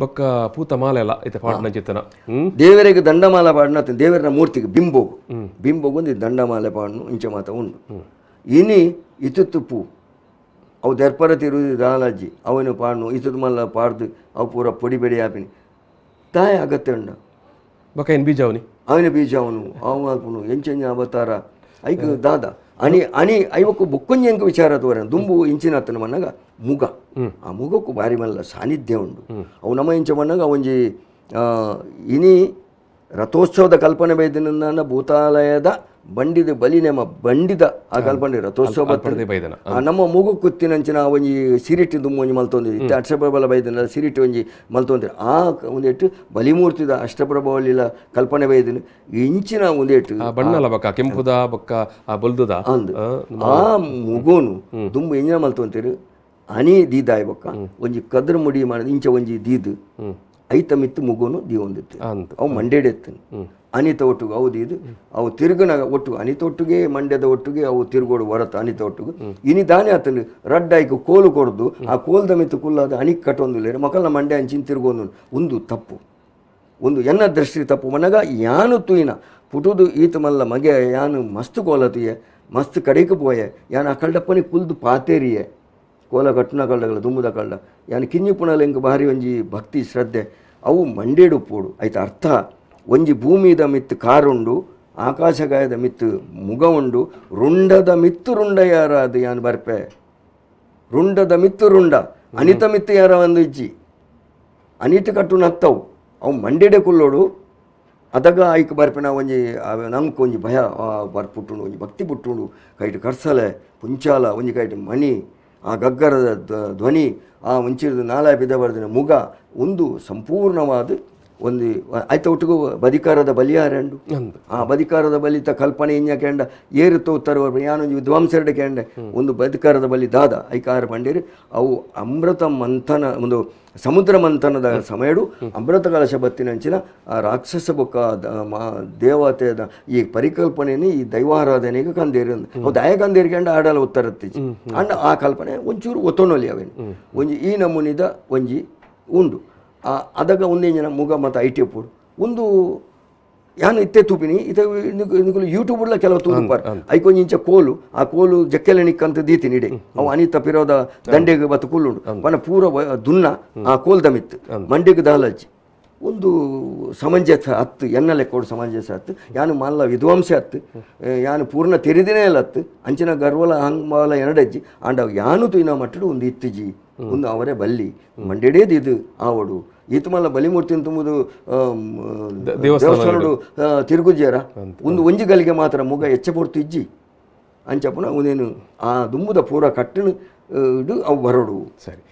ಬೊಕ್ಕ ಪೂತ ಮಾಲೆಲ ಐತೆ ಪಾಡ್ನ ಚಿತ್ತನ ದೇವರಿಗೆ ದಂಡಮಾಲ ಪಾಡ್ನ ದೇವರ ಮೂರ್ತಿಗೆ ಬಿಂಬೋಗು ಬಿಂಬೋಗು ಒಂದು ದಂಡಮಾಲೆ ಪಾಡ್ನು ಇಂಚ ಮಾತ ಉಂಡು ಇನಿ ಇತುತ್ತು ಪೂ. ಅವು ದರ್ಪರ ತಿರುವುದು ದಾಲಾಜಿ. ಅವನು ಪಾಡ್ನು ಇತುದು ಮಲ್ಲ ಪಾಡ್ದು ಅವು ಪೂರ ಪೊಡಿ ಬೆಡಿ ಆಪಿನಿ ತಾಯಿ ಅಗತ್ಯ ಉಂಡ ಬೊಕ್ಕ ಏನ್ ಬೀಜ ಅವನಿ? ಅವನ ಬೀಜ ಅವನು ಅವನು ಎಂಚಂಜ ಅವತಾರ. ಐಕ ದಾದ ಅಣಿ ಅಣಿ ಐವಕ್ಕು ಬೊಕ್ಕೊಂಜಂಕ ವಿಚಾರ ತೋರ ದುಂಬು ಇಂಚಿನ ಅತ್ತನ ಮನ್ನಗ ಮುಗ ಆ ಮುಗಕ್ಕೂ ಬಾರಿ ಮಲ್ಲ ಸಾನ್ನಿಧ್ಯ ಉಂಡು ಅವು ನಮ್ಮ ಇಂಚ ಮನ್ನಗ ಒಂಜಿ ಆ, ಇನಿ ರಥೋತ್ಸವದ ಕಲ್ಪನೆ ಬೈದಿನ ಭೂತಾಲಯದ ಬಂಡಿದ ಬಲಿ ನಮ್ಮ ಬಂಡಿದ ಆ ಬೈದನ. ಆ ನಮ್ಮ ಮೂಗು ಕುತ್ತಿನಂಚಿನ ಒಂಜಿ ಸಿರಿಟಿ ದುಮ್ಮ ಒಂಜಿ ಮಲ್ತೊಂದು. ಇತ್ತೆ ಅಷ್ಟಪ್ರಭಲ ಬೈದಿನ ಸಿರಿಟಿ ಒಂಜಿ ಮಲ್ತೊಂದಿರಿ. ಆ ಒಂದೆಟ್ಟು ಬಲಿಮೂರ್ತಿದ ಅಷ್ಟಪ್ರಭವಲಿಲ ಕಲ್ಪನೆ ಬೈದಿನ. ಇಂಚಿನ ಒಂದೆಟ್ಟು ಆ ಬಣ್ಣಲ ಬಕ್ಕ ಕೆಂಪುದ ಬಕ್ಕ ಆ ಬಲ್ದುದ. ಅಂದು. ಆ ಮುಗೋನು ದುಂಬು ಎಂಜಿನ ಮಲ್ತೊಂತಿರು. ಅನಿ ದೀದಾಯ್ ಬಕ್ಕ. ಒಂಜಿ ಕದ್ರ ಮುಡಿ ಮಾಡಿದ ಇಂಚ ಒಂಜಿ ದೀದು. ಐತ ಮಿತ್ತು ಮುಗುನು ದಿ ಒಂದಿತ್ತು ಅವು ಮಂಡ್ಯಡೆತ್ತನು ಅನಿತ ಒಟ್ಟಿಗೆ ಹೌದು ಇದು. ಅವು ತಿರುಗನ ಒಟ್ಟು ಅನಿತ ಒಟ್ಟಿಗೆ ಮಂಡ್ಯದ ಒಟ್ಟಿಗೆ ಅವು ತಿರುಗೋಡು ಹೊರತು ಅನಿತ ಒಟ್ಟಿಗೆ. ಇನಿ ದಾನೆ ಆತನು ರಡ್ಡಾಯ್ಕು ಕೋಲು ಕೊಡ್ದು ಆ ಕೋಲ್ದ ಮಿತ್ತು ಕುಲ್ಲಾದ ಅಣಿಕ್ ಕಟ್ಟೊಂದು ಮಕ್ಕಳ ಮಂಡ್ಯ ಅಂಚಿನ ತಿರುಗೋನು. ಒಂದು ತಪ್ಪು. ಒಂದು ಎನ್ನ ದೃಷ್ಟಿ ತಪ್ಪು. ಮನಗ ಯಾನು ತುಯಿನ ಪುಟುದು ಈತ ಮಲ್ಲ ಮಗೆ ಯಾನು ಮಸ್ತ್ ಕೋಲತಿಯೇ ಮಸ್ತ್ ಕಡೆಗೆ ಪೋಯೆ ಯಾನು ಆ ಕುಲ್ದು ಪಾತೇರಿಯೆ. ಕೋಲ ಕಟ್ಟುನ ಕಳ್ಳಗಳ ದುಮ್ಮುದ ಕಳ್ಳ ಯಾನು ಕಿಂಜಿ ಪುಣಲ ಎಂಕ ಭಾರಿ ಒಂಜಿ ಭಕ್ತಿ ಶ್ರದ್ಧೆ ಅವು ಮಂಡೇಡು ಪೋಡು. ಐತ ಅರ್ಥ? ಒಂಜಿ ಭೂಮಿದ ಮಿತ್ತು ಕಾರುಂಡು ಆಕಾಶಗಾಯದ ಮಿತ್ತು ಮುಗ ಉಂಡು ರುಂಡದ ಮಿತ್ತು ರುಂಡ ಯಾರ ಅದು ಯಾನು ಬರ್ಪೆ? ರುಂಡದ ಮಿತ್ತು ರುಂಡ. ಅನಿತ ಮಿತ್ತು ಯಾರ ಒಂದು ಇಜ್ಜಿ? ಅನಿತ ಕಟ್ಟು ನತ್ತವು. ಅವು ಮಂಡೆಡೆ ಕುಲ್ಲೋಡು. ಅದಾಗ ಐಕ್ ಬರ್ಪಿನ ಒಂಜಿ ನಮ್ಗೆ ಒಂಜಿ ಭಯ ಬರ್ಪುಟ್ಟುಂಡು ಒಂಜಿ ಭಕ್ತಿ ಪುಟ್ಟುಂಡು. ಕೈಟ್ ಕರ್ಸಲೆ ಪುಂಚಾಲ ಒಂಜಿ ಕೈಟ್ ಮಣಿ ಆ ಗಗ್ಗರದ ಧ್ವನಿ ಆ ಮುಂಚಿರದ ನಾಲ ಬಿದ ಬರ್ದಿನ ಮುಗ ಒಂದು ಸಂಪೂರ್ಣವಾದ ಒಂದು ಆಯ್ತ ಒಟ್ಟಿಗೂ ಬದಿಕಾರದ ಬಲಿಯಾರೆಂಡು ಆ ಬದಿಕಾರದ ಬಲಿತ ಕಲ್ಪನೆ ಇಂಜ ಕೆಂಡ ಏರುತ್ತ ಉತ್ತರ ಯಾನೊಂದು ವಿದ್ವಾಂಸರಡೆ ಕೆಂಡ. ಒಂದು ಬದಿಕಾರದ ಬಲಿ ದಾದ ಐಕಾರ ಪಂಡೇರಿ ಅವು ಅಮೃತ ಮಂಥನ ಒಂದು ಸಮುದ್ರ ಮಂಥನದ ಸಮಯಡು ಅಮೃತ ಕಲಶ ಬತ್ತಿನಂಚಿನ ಆ ರಾಕ್ಷಸ ಬೊಕ್ಕ ದ- ಮಾ- ದೇವತೆದ ಈ ಪರಿಕಲ್ಪನೆಯನ್ನು ಈ ದೈವಾರಾಧನೆಗೆ ಕಂದೇರಿ ಅವು ದಯ ಕಂದೇರಿ ಕೆಂಡ ಆಡಲ ಉತ್ತರತ್ತೀಚಿ. ಅಂಡ ಆ ಕಲ್ಪನೆ ಒಂಚೂರು ಒತ್ತೊನೊಲಿ ಅವೇನು ಒಂಜಿ ಈ ನಮೂನಿದ ಒಂಜಿ ಉಂಡು. ಅದಗ ಒಂದೇಂಜನ ಮುಗ ಮತ್ತು ಐ ಟಿ ಪೋಡು ಒಂದು ಯಾನು ಇತ್ತೆ ತೂಪಿನಿ ಇತ ಯೂಟ್ಯೂಬ್ ಯೂಟ್ಯೂಬ್ಲ ಕೆಲವು ತೂಪಾರ್ ಐಕೊಂಜಿ ಇಂಚ ಕೋಲು ಆ ಕೋಲು ಜಕ್ಕೆಲೆ ನಿಕ್ಕಂತ ದೀತಿನಿ ಇಡೆ. ಅವು ಅನಿತ ಪಿರೋದ ದಂಡೆಗೆ ಬತ್ತು ಕೂಲುಂಡು. ಪನ ಪೂರ ದುನ್ನ ಆ ಕೋಲ್ ದಮಿತ್ತು ಮಂಡೆಗೆ ದಾಲಜ್ಜಿ ಒಂದು ಸಮಂಜಸ ಹತ್ತು ಎನ್ನ ಲೆಕ್ಕೋಡು ಸಮಂಜಸ ಹತ್ತು ಯಾನು ಮಲ್ಲ ವಿದ್ವಾಂಸ ಹತ್ತು ಯಾನು ಪೂರ್ಣ ತೆರಿದಿನೇ ಇಲ್ಲ ಹತ್ತು ಅಂಚಿನ ಗರ್ವಲ ಹಂಗಮಾಲ ಎರಡಜ್ಜಿ ಆಂಡ ಯಾನು ತುಯ್ನ ಮಟ್ಟಡು ಒಂದು ಇತ್ತಿಜಿ ಒಂದು ಅವರೇ ಬಲ್ಲಿ ಮಂಡ್ಯಡೇದು ಇದು ಆವಡು. ಈತ ಮಲ್ಲ ಬಲಿಮೂರ್ತಿನ ತುಂಬುದು ದೇವಸ್ಥಾನಡು ತಿರುಗುಜ್ಜೇರ ಒಂದು ಒಂಜಿ ಗಲಿಗೆ ಮಾತ್ರ ಮುಗ ಎಚ್ಚ ಪೂರ್ತಿ ಇಜ್ಜಿ ಅಂಚಪ್ಪನ ಒಂದೇನು ಆ ದುಂಬುದ ಪೂರ ಕಟ್ಟಣ ಇಡು ಅವು ಬರೋಡು. ಸರಿ.